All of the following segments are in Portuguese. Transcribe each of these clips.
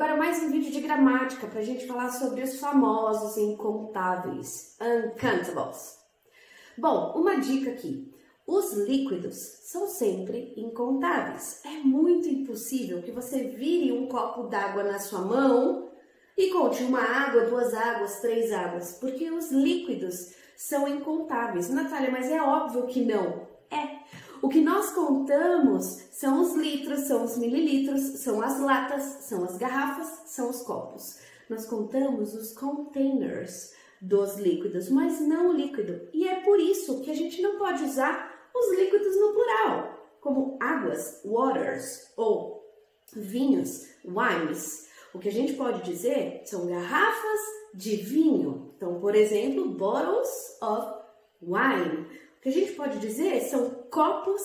agora mais um vídeo de gramática para a gente falar sobre os famosos incontáveis, uncountables. Bom, uma dica aqui. Os líquidos são sempre incontáveis. É muito impossível que você vire um copo d'água na sua mão e conte uma água, duas águas, três águas, porque os líquidos são incontáveis. Natália, mas é óbvio que não. O que nós contamos são os litros, são os mililitros, são as latas, são as garrafas, são os copos. Nós contamos os containers dos líquidos, mas não o líquido. E é por isso que a gente não pode usar os líquidos no plural, como águas, waters, ou vinhos, wines. O que a gente pode dizer são garrafas de vinho. Então, por exemplo, bottles of wine. O que a gente pode dizer são copos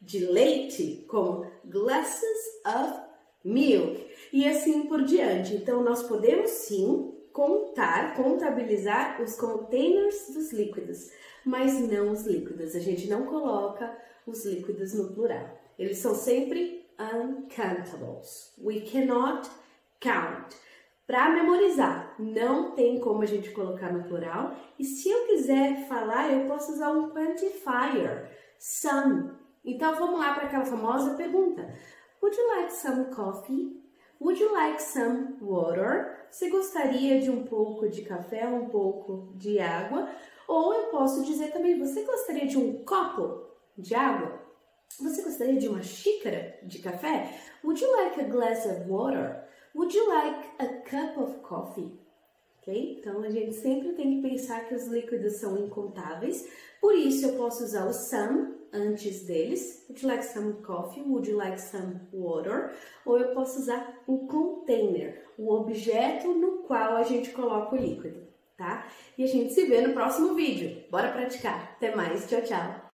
de leite, como glasses of milk, e assim por diante. Então, nós podemos sim contar, contabilizar os containers dos líquidos, mas não os líquidos. A gente não coloca os líquidos no plural. Eles são sempre uncountables. We cannot count. Para memorizar, não tem como a gente colocar no plural. E se eu quiser falar, eu posso usar um quantifier, some. Então vamos lá para aquela famosa pergunta: Would you like some coffee? Would you like some water? Você gostaria de um pouco de café, um pouco de água? Ou eu posso dizer também: Você gostaria de um copo de água? Você gostaria de uma xícara de café? Would you like a glass of water? Would you like a cup of coffee? Então a gente sempre tem que pensar que os líquidos são incontáveis, por isso eu posso usar o some antes deles. Would you like some coffee? Would you like some water? Ou eu posso usar o container, o objeto no qual a gente coloca o líquido, tá? E a gente se vê no próximo vídeo. Bora praticar! Até mais, tchau, tchau!